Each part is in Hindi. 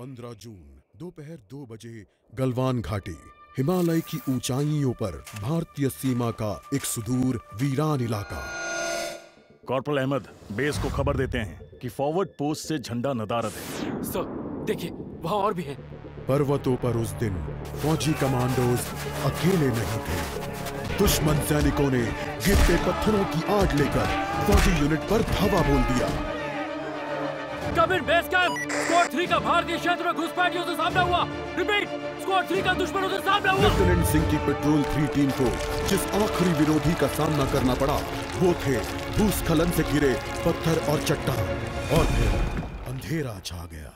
15 जून दोपहर दो बजे गलवान घाटी हिमालय की ऊंचाइयों पर भारतीय सीमा का एक सुदूर वीरान इलाका। कॉर्पोरल अहमद बेस को खबर देते हैं कि फॉरवर्ड पोस्ट से झंडा नदारद है। सर देखिए वहाँ और भी है। पर्वतों पर उस दिन फौजी कमांडोज अकेले नहीं थे। दुश्मन सैनिकों ने गिरते पत्थरों की आग लेकर फौजी यूनिट पर धावा बोल दिया। इन बेस कैंप स्क्वाड 3 का भारतीय क्षेत्र में घुसपैठियों से सामना हुआ। रिपीट स्क्वाड 3 का दुश्मन उधर सामना हुआ। लेफ्टिनेंट सिंह की पेट्रोल थ्री टीम को जिस आखिरी विरोधी का सामना करना पड़ा वो थे भूस्खलन से गिरे पत्थर और चट्टान। और फिर अंधेरा छा गया।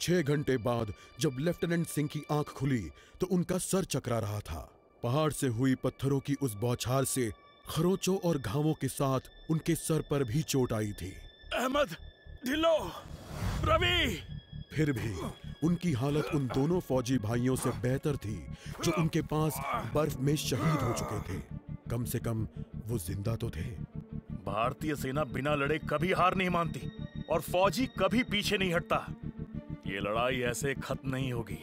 छह घंटे बाद जब लेफ्टिनेंट सिंह की आँख खुली तो उनका सर चकरा रहा था। पहाड़ से हुई पत्थरों की उस बौछार से खरोचों और घावों के साथ उनके सर पर भी चोट आई थी। अहमद ढिल्लो रवि। फिर भी उनकी हालत उन दोनों फौजी भाइयों से बेहतर थी जो उनके पास बर्फ़ में शहीद हो चुके थे। कम से कम वो ज़िंदा तो थे। भारतीय सेना बिना लड़े कभी हार नहीं मानती और फौजी कभी पीछे नहीं हटता। ये लड़ाई ऐसे खत्म नहीं होगी।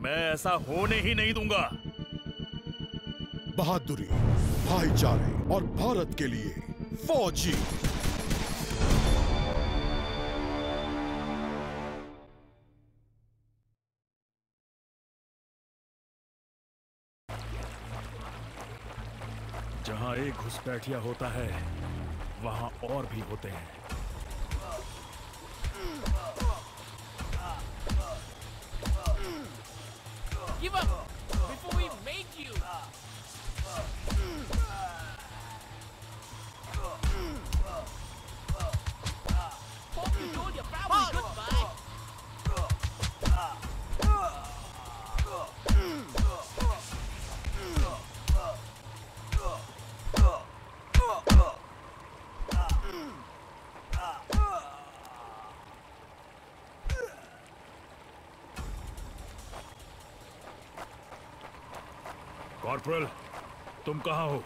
मैं ऐसा होने ही नहीं दूँगा। बहादुरी भाईचारे और भारत के लिए फौजी। जहाँ एक घुसपैठिया होता है वहाँ और भी होते हैं Give up before we make you. Hope you told your family goodbye. Corporal तुम कहाँ हो?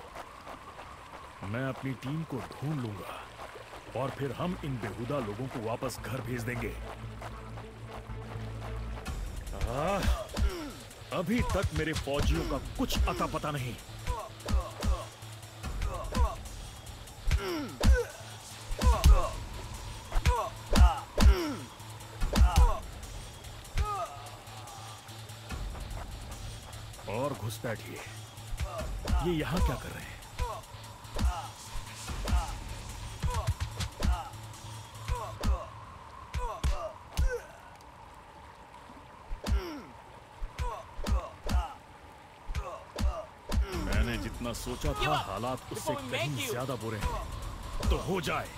मैं अपनी टीम को ढूंढ लूँगा और फिर हम इन बेहुदा लोगों को वापस घर भेज देंगे। आ, अभी तक मेरे फौजियों का कुछ अता पता नहीं। घुसपैठिए ये यहाँ क्या कर रहे हैं? मैंने जितना सोचा था, हालात उससे कहीं ज़्यादा बुरे हैं। तो हो जाए।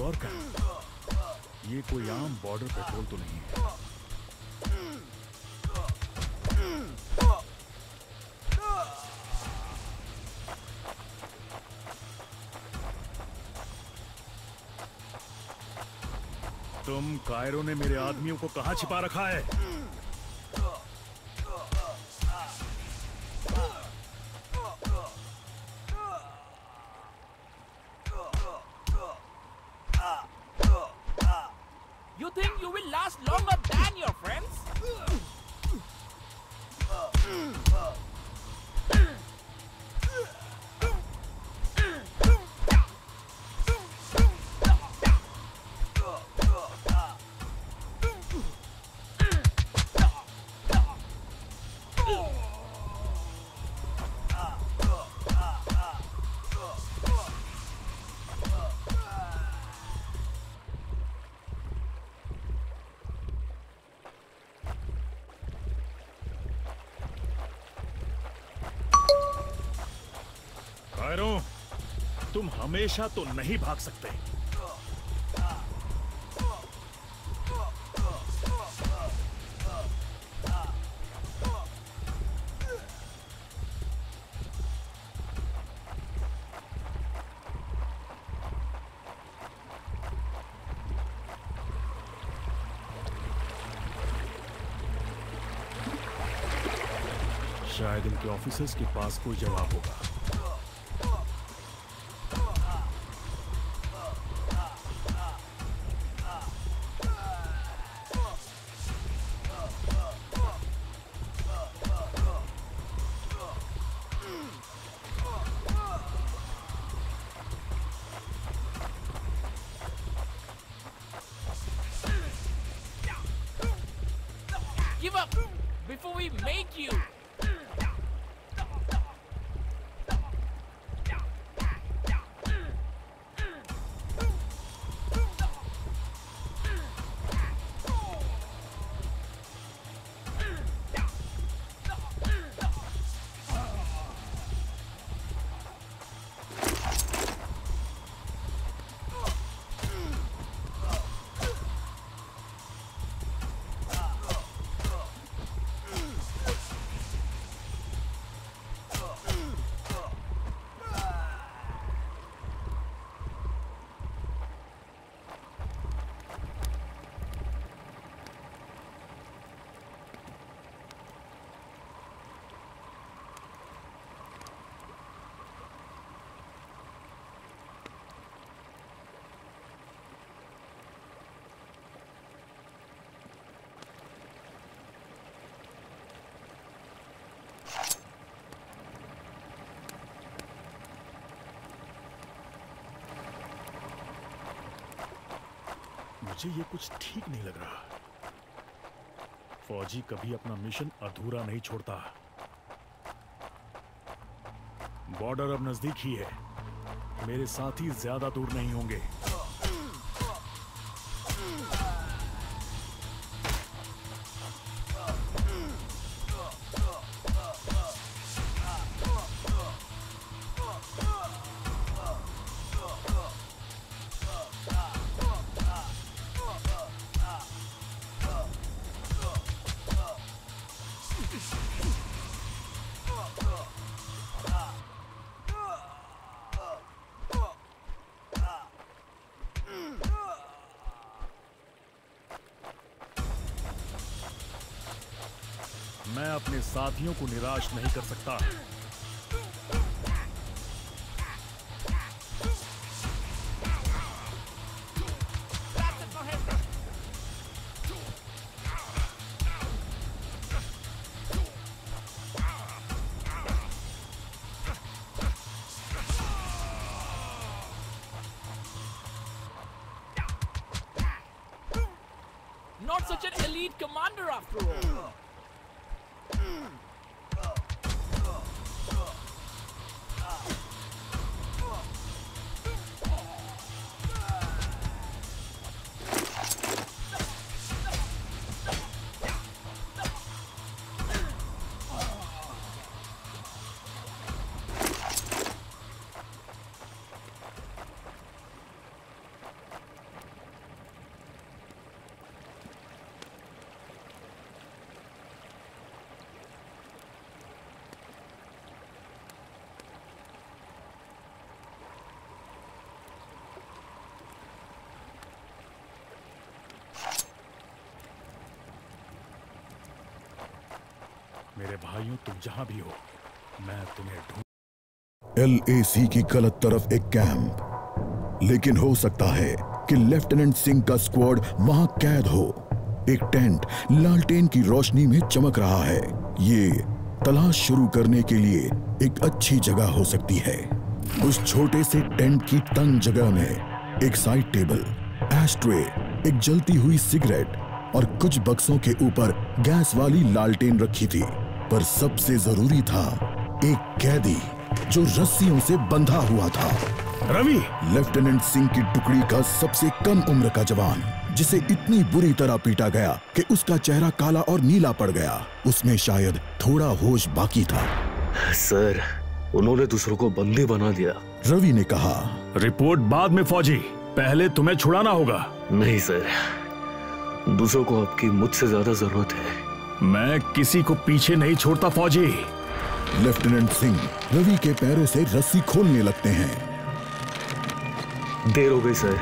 और काम ये कोई आम बॉर्डर पेट्रोल तो नहीं है। तुम कायरों ने मेरे आदमियों को कहाँ छिपा रखा है? हमेशा तो नहीं भाग सकते। शायद इनके ऑफिसर्स के पास कोई जवाब होगा। Give up before we make you. मुझे ये कुछ ठीक नहीं लग रहा। फौजी कभी अपना मिशन अधूरा नहीं छोड़ता। बॉर्डर अब नज़दीक ही है। मेरे साथी ज़्यादा दूर नहीं होंगे। अपने साथियों को निराश नहीं कर सकता. Not such an elite commander after all. मेरे भाइयों, तुम जहाँ भी हो, मैं तुम्हें ढूंढ एलएसी की गलत तरफ़ एक कैंप। लेकिन हो सकता है कि लेफ्टिनेंट सिंह का स्क्वाड वहाँ कैद हो। एक टेंट लालटेन की रोशनी में चमक रहा है। ये तलाश शुरू करने के लिए एक अच्छी जगह हो सकती है। उस छोटे से टेंट की तंग जगह में एक साइड टेबल, एस्ट्रे, एक जलती हुई सिगरेट और कुछ बक्सों के ऊपर गैस वाली लालटेन रखी थी। पर सबसे ज़रूरी था एक कैदी जो रस्सियों से बंधा हुआ था। रवि! लेफ्टिनेंट सिंह की टुकड़ी का सबसे कम उम्र का जवान जिसे इतनी बुरी तरह पीटा गया कि उसका चेहरा काला और नीला पड़ गया। उसमें शायद थोड़ा होश बाकी था। सर उन्होंने दूसरों को बंदी बना दिया। रवि ने कहा रिपोर्ट बाद में फौजी। पहले तुम्हें छुड़ाना होगा। नहीं सर। दूसरों को आपकी मुझसे ज़्यादा ज़रूरत है। मैं किसी को पीछे नहीं छोड़ता फौजी। लेफ्टिनेंट सिंह रवि के पैरों से रस्सी खोलने लगते हैं। देर हो गई सर।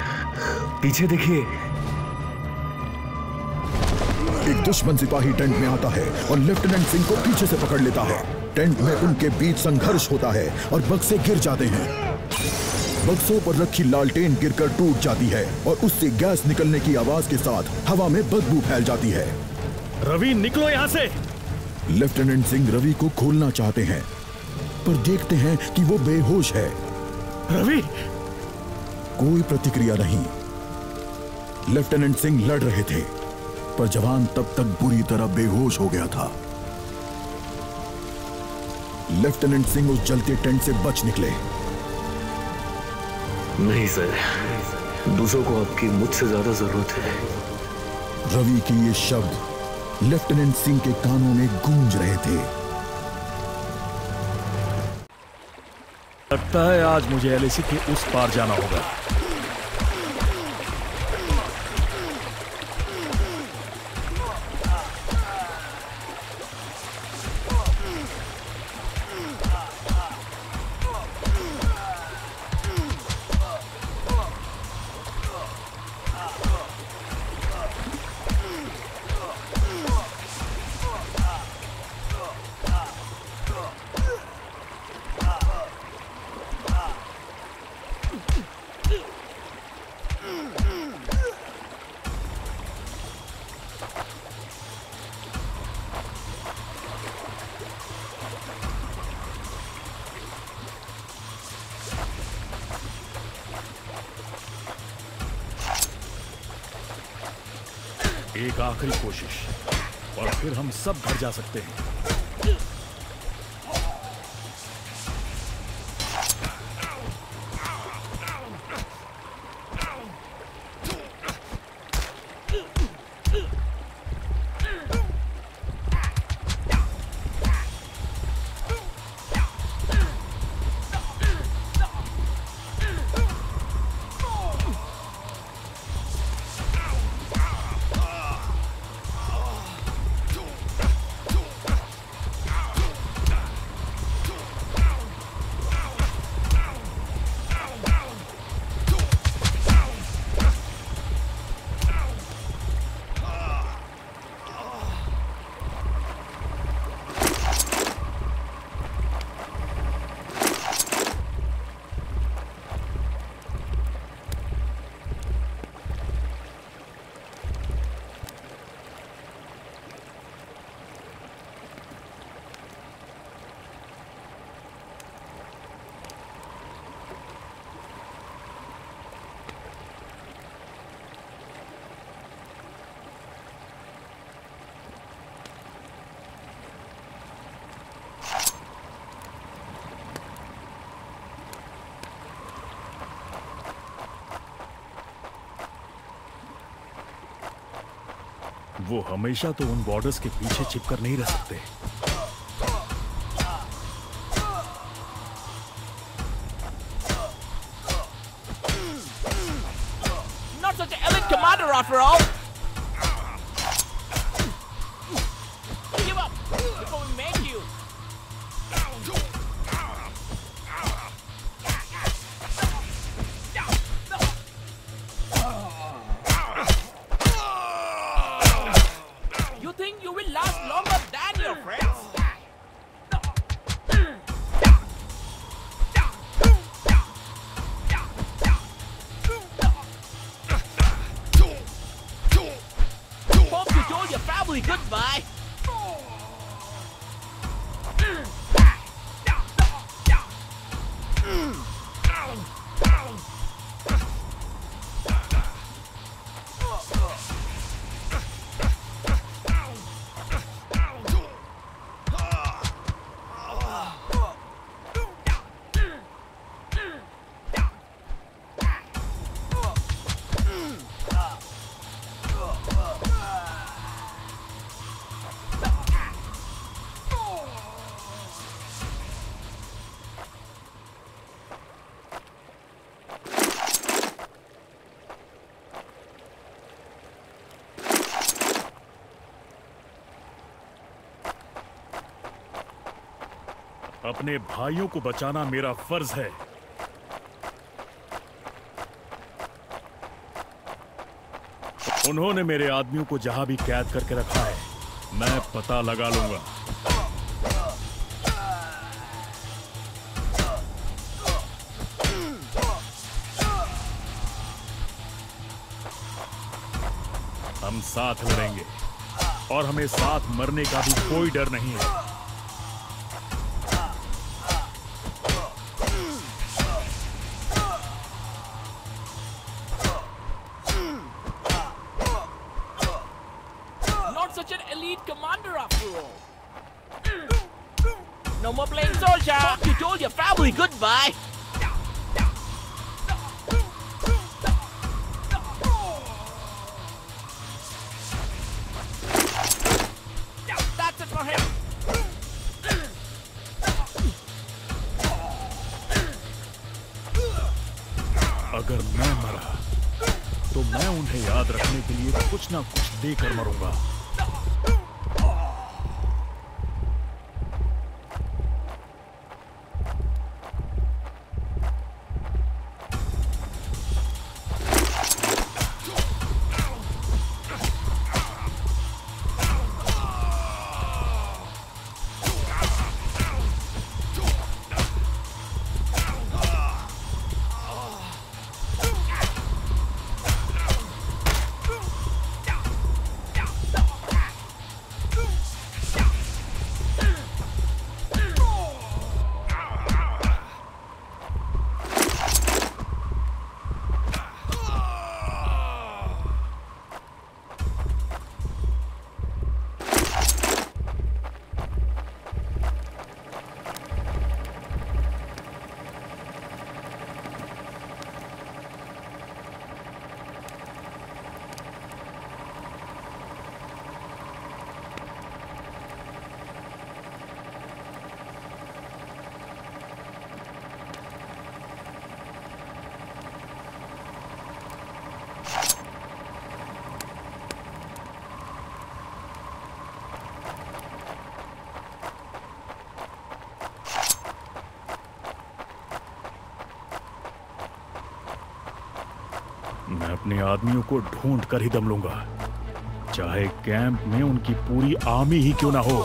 पीछे देखिए। एक दुश्मन सिपाही टेंट में आता है और लेफ्टिनेंट सिंह को पीछे से पकड़ लेता है। टेंट में उनके बीच संघर्ष होता है और बक्से गिर जाते हैं। बक्सों पर रखी लालटेन गिरकर टूट जाती है और उससे गैस निकलने की आवाज़ के साथ हवा में बदबू फैल जाती है। रवि निकलो यहाँ से। लेफ्टिनेंट सिंह रवि को खोलना चाहते हैं पर देखते हैं कि वो बेहोश है। रवि! कोई प्रतिक्रिया नहीं। लेफ्टिनेंट सिंह लड़ रहे थे पर जवान तब तक बुरी तरह बेहोश हो गया था। लेफ्टिनेंट सिंह उस जलते टेंट से बच निकले। नहीं सर। दूसरों को आपकी मुझसे ज़्यादा ज़रूरत है। रवि के ये शब्द लेफ्टिनेंट सिंह के कानों में गूंज रहे थे। लगता है आज मुझे एलएसी के उस पार जाना होगा। एक आखिरी कोशिश और फिर हम सब घर जा सकते हैं। वो हमेशा तो उन बॉर्डर्स के पीछे छिपकर नहीं रह सकते Not such an elite commander after all. अपने भाइयों को बचाना मेरा फ़र्ज़ है। उन्होंने मेरे आदमियों को जहाँ भी कैद करके रखा है, मैं पता लगा लूँगा। हम साथ लड़ेंगे, और हमें साथ मरने का भी कोई डर नहीं है। कुछ देकर मरूँगा। अपने आदमियों को ढूंढ कर ही दम लूँगा। चाहे कैंप में उनकी पूरी आर्मी ही क्यों ना हो।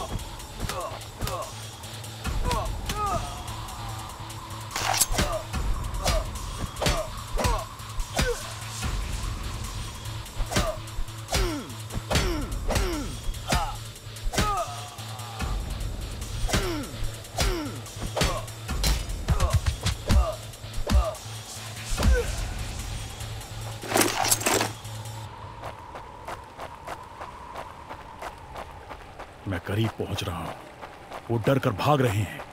मैं करीब पहुँच रहा हूँ। वो डर कर भाग रहे हैं।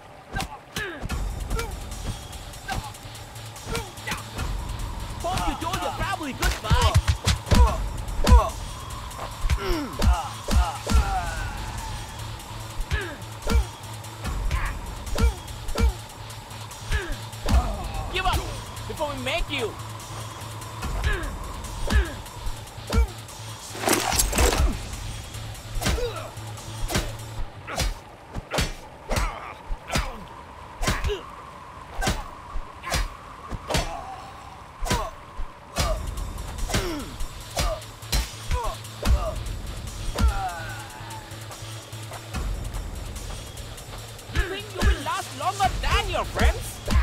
Longer than your friends?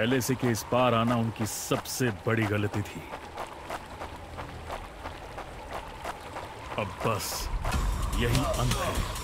LAC के इस पार आना उनकी सबसे बड़ी गलती थी। अब बस यही अंत है।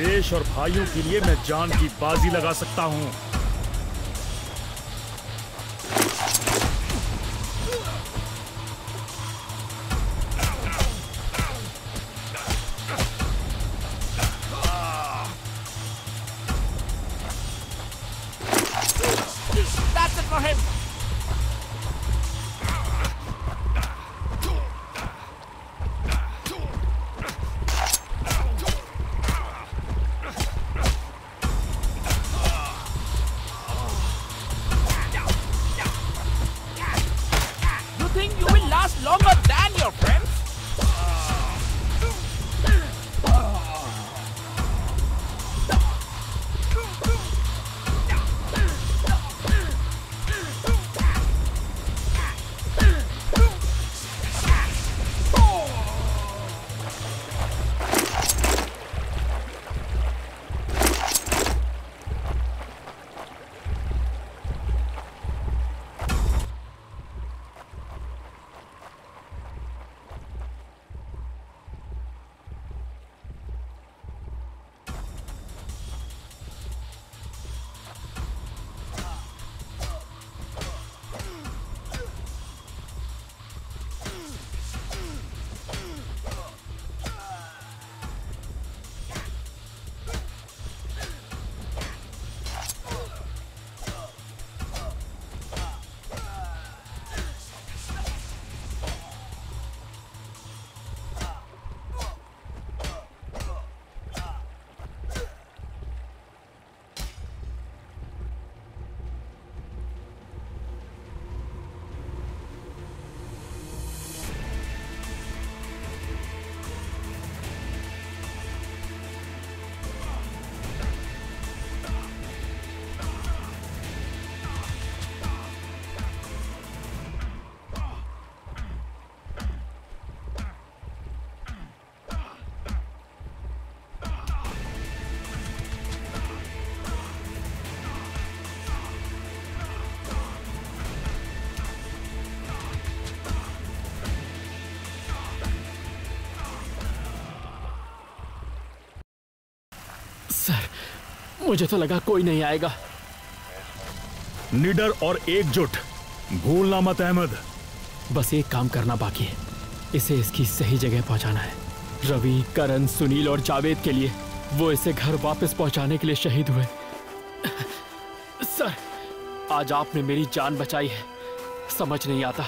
देश और भाइयों के लिए मैं जान की बाजी लगा सकता हूँ। सर मुझे तो लगा कोई नहीं आएगा। निडर और एकजुट भूलना मत अहमद। बस एक काम करना बाकी है। इसे इसकी सही जगह पहुंचाना है। रवि करण सुनील और जावेद के लिए वो इसे घर वापस पहुँचाने के लिए शहीद हुए। सर आज आपने मेरी जान बचाई है। समझ नहीं आता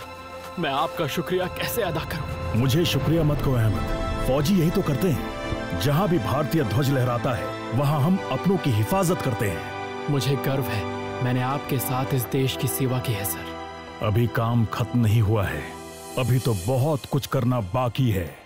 मैं आपका शुक्रिया कैसे अदा करूँ। मुझे शुक्रिया मत कहो अहमद। फौजी यही तो करते हैं। जहाँ भी भारतीय ध्वज लहराता है वहाँ हम अपनों की हिफाजत करते हैं। मुझे गर्व है। मैंने आपके साथ इस देश की सेवा की है सर। अभी काम खत्म नहीं हुआ है। अभी तो बहुत कुछ करना बाकी है।